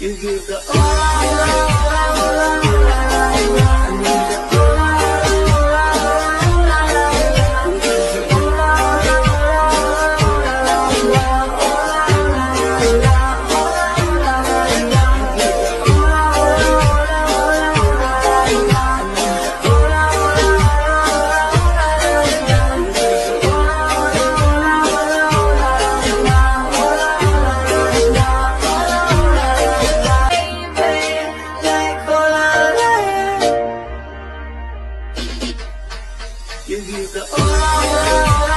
You give the all. give you the oh.